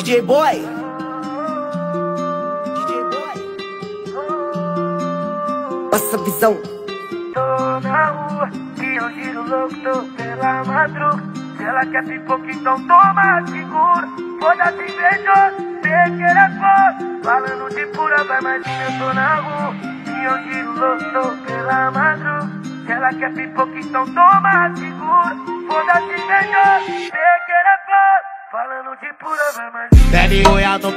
DJ Boy. DJ Boy. Passa a visão. Tô na rua, que eu giro louco, tô pela madruga. Se ela quer pipoca, então toma, segura. Foda-se, beijou, pegueira é foda. Falando de pura, vai, mas eu tô na rua. Que eu giro louco, tô pela madruga. Se ela quer pipoca, então toma, segura. Foda-se, beijou, foda. Falando de pura, mas Bebe royal no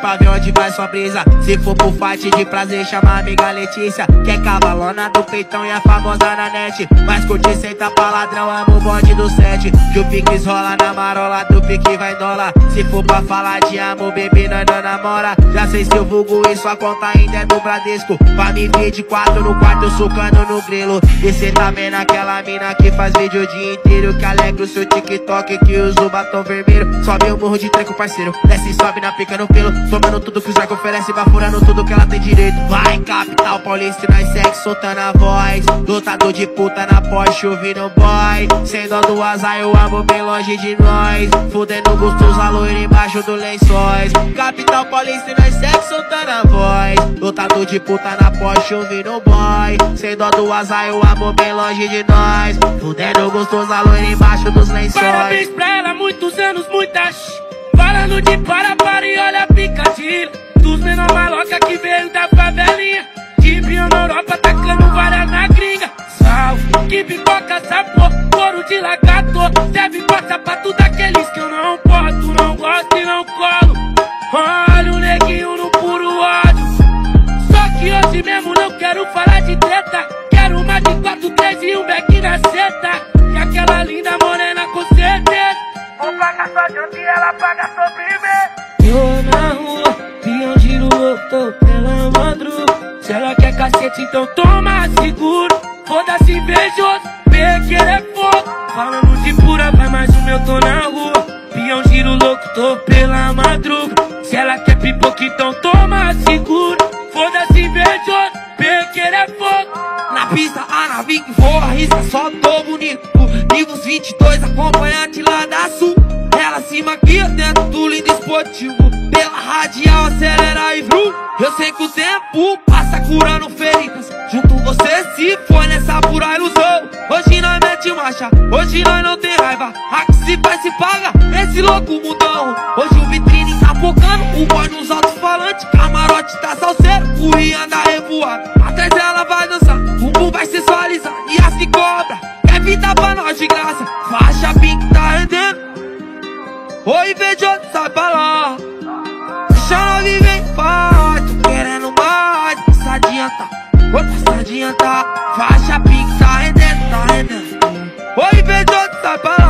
pra ver onde vai sua brisa. Se for pro fight de prazer, chama a amiga Letícia. Que é cavalona do peitão e é famosa na net. Mas curte senta pra ladrão, amo o bonde do sete. Que o pique rola na marola, do pique vai dólar. Se for pra falar de amor, bebê, nós não namora. Já sei se eu vulgo e sua conta ainda é do Bradesco. Pra me ver de quatro no quarto, sucando no grilo. E cê tá vendo aquela mina que faz vídeo o dia inteiro Que alegra o seu TikTok, que usa o batom vermelho Sobe o morro de treco, parceiro. Desce e sobe na pica no pelo. Tomando tudo que o Zarco oferece Bafurando tudo que ela tem direito. Vai, capital paulista nós segue soltando a voz. Lutador de puta na Porsche ouvindo boy. Sem dó do azar eu amo bem longe de nós. Fudendo gostoso a loira embaixo do lençóis. Capital paulista nós segue soltando a voz Lutador de puta na Porsche ouvindo boy Sem dó do azar eu amo bem longe de nós Fudendo gostoso a loira embaixo dos lençóis Parabéns pra ela, muitos anos, muitas. Falando de para, para e olha a picadilha. Dos menor maloca que veio da favelinha. De na Europa, tacando várias na gringa. Salve, que pipoca sabor, 4, 3 e um back na seta. E aquela linda morena com certeza. Vou pagar só janta e ela paga sobremesa. Tô na rua, pião giro louco, tô pela madruga. Se ela quer cacete, então toma seguro. Foda-se invejoso, pegueira é fogo. Falando de pura, vai mais o meu, tô na rua. Pião giro louco, tô pela madruga. Se ela quer pipoca, então toma seguro. Foda-se invejoso, pista, a nave que voa, risca, só tô bonito. Livros 22, acompanhante lá da sul. Ela se maquia dentro do lindo esportivo. Pela radial, acelera e vrum. Eu sei que o tempo passa curando feridas. Junto você se foi nessa pura ilusão. Hoje nós mete marcha, hoje nós não tem raiva. Aqui se faz, se paga, esse louco mundão. Hoje o vitrine tá focando, o boy nos alto-falantes. Camarote tá salseiro, o Rian anda revoado. Vida pra nós de graça. Faixa pink tá rendendo. Oi, invejoso, sai pra lá. Deixa ela viver paz. Tô querendo mais. Passa adianta, oi, passa adianta. Faixa pink tá rendendo, tá rendendo. Oi, invejoso, sai pra lá.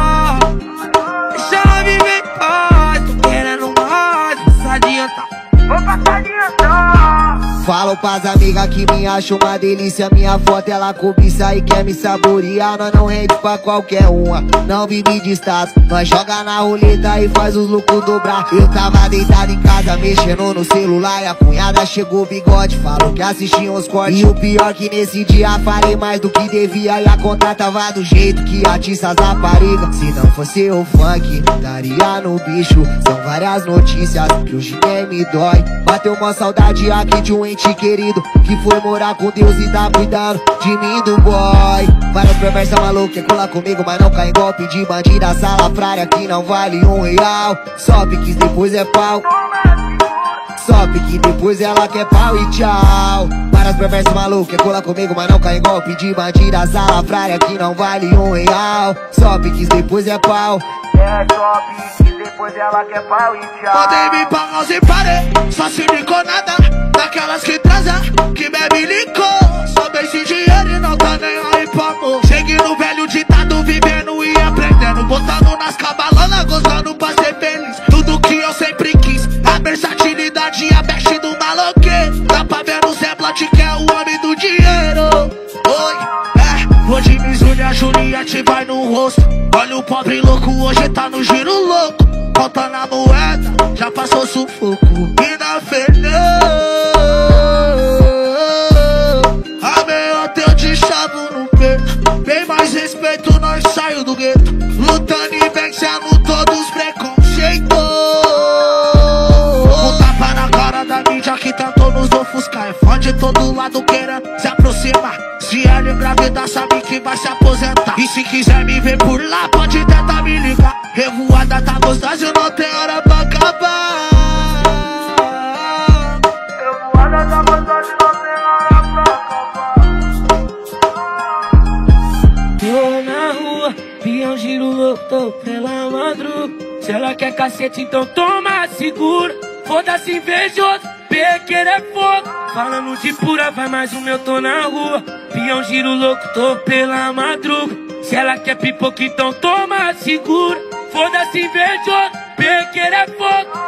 Falo pras amigas que me acham uma delícia. Minha foto ela cobiça e quer me saborear. Nós não rende pra qualquer uma Não vive de status. Nós joga na roleta e faz os lucros dobrar. Eu tava deitado em casa mexendo no celular. E a cunhada chegou bigode Falou que assistia uns cortes. E o pior que nesse dia farei mais do que devia. E a conta tava do jeito que atiça as raparigas Se não fosse o funk, daria no bicho. São várias notícias que hoje nem me dói Bateu uma saudade aqui de um ente querido Que foi morar com Deus e tá cuidando de mim do boy. Várias perversas malucas colar comigo Mas não cai em golpe de bandida salafrária Que não vale um real. Só piques depois é pau. Só pique depois ela quer pau e tchau. Várias perversas malucas colar comigo Mas não cai em golpe de bandida salafrária Que não vale um real. Só piques depois é pau É pique, depois ela quer pau e tchau. Podem me pagar sem parer, só se licou nada. Daquelas que transa, que bebe licor. Só esse dinheiro e não tá nem aí pro amor. Cheguei no velho ditado, vivendo e aprendendo. Botando nas cabalonas, gozando pra ser feliz Juliette vai no rosto. Olha o pobre louco, hoje tá no giro louco. Conta na moeda, já passou sufoco. E na Fernão A meia teu de chavo no peito. Bem mais respeito, nós saio do gueto. Lutando e vencendo todos os preconceitos que tentou nos ofuscar. É fã de todo lado querendo se ela engravidar, sabe que vai se aposentar. E se quiser me ver por lá, pode tentar me ligar. Revoada tá gostosa, não tem hora pra acabar. Revoada tá gostosa, não tem hora pra acabar. Tô na rua, pião giro louco, tô pela madruga. Se ela quer cacete, então toma, segura. Foda-se invejoso, pequeno é fogo. Falando de pura, vai mais um meu, tô na rua. Pião giro louco, tô pela madruga. Se ela quer pipoca, então toma, segura. Foda-se invejoso, pequeno é fogo.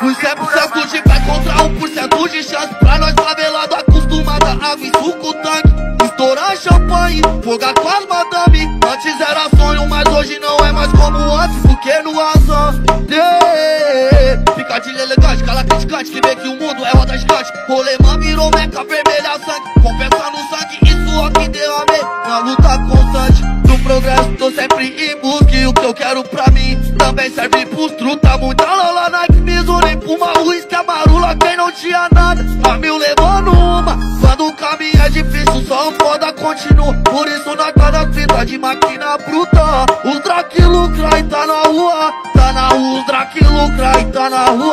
Fui 100% de pé contra 1% de chance Pra nós favelado acostumada a vir suco tanque Estourar champanhe, fogar com as madame Antes era sonho, mas hoje não é mais como antes Porque no azar Picadilha elegante, cala criticante Que vê que o mundo é roda gigante Rolemã virou meca vermelha sangue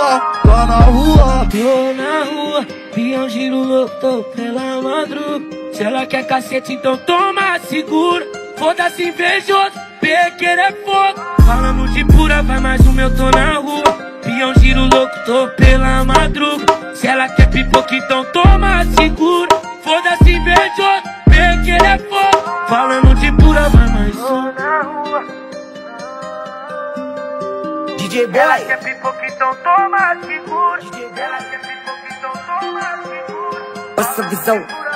Tá na rua. Tô na rua, pião giro louco, tô pela madruga Se ela quer cacete, então toma, segura. Foda-se invejoso, pequeno é fogo. Falando de pura, vai mais um meu, tô na rua. Pião giro louco, tô pela madruga Se ela quer pipoca, então toma, segura DJ Ela Boy. quer pipoca, então toma, segura Ela quer pipoca, então toma, segura Passa visão.